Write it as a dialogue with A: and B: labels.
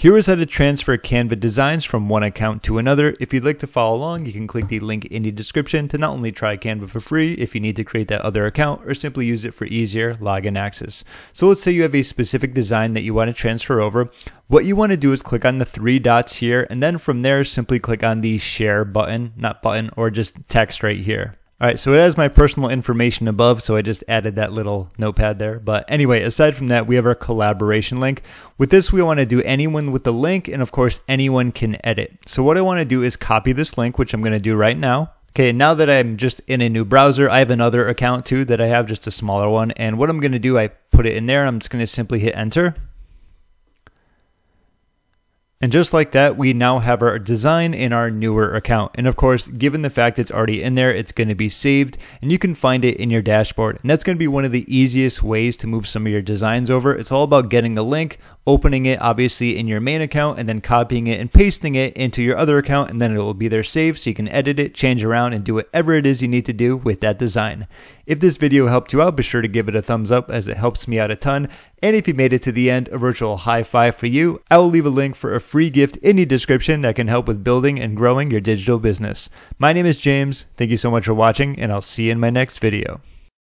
A: Here is how to transfer Canva designs from one account to another. If you'd like to follow along, you can click the link in the description to not only try Canva for free if you need to create that other account or simply use it for easier login access. So let's say you have a specific design that you want to transfer over. What you want to do is click on the three dots here and then from there simply click on the share button, not button, or just text right here. All right, so it has my personal information above, so I just added that little notepad there. But anyway, aside from that, we have our collaboration link. With this, we want to do anyone with the link, and of course, anyone can edit. So what I want to do is copy this link, which I'm going to do right now. Okay, now that I'm just in a new browser, I have another account too that I have, just a smaller one. And what I'm going to do, I put it in there. I'm just going to simply hit enter. And just like that, we now have our design in our newer account. And of course, given the fact it's already in there, it's going to be saved and you can find it in your dashboard. And that's going to be one of the easiest ways to move some of your designs over. It's all about getting the link, opening it obviously in your main account and then copying it and pasting it into your other account and then it will be there saved so you can edit it, change around and do whatever it is you need to do with that design. If this video helped you out, be sure to give it a thumbs up as it helps me out a ton. And if you made it to the end, a virtual high five for you. I will leave a link for a free gift in the description that can help with building and growing your digital business. My name is James. Thank you so much for watching and I'll see you in my next video.